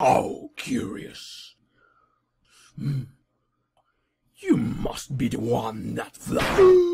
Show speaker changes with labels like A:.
A: Oh, curious. Hmm. You must be the one that flies.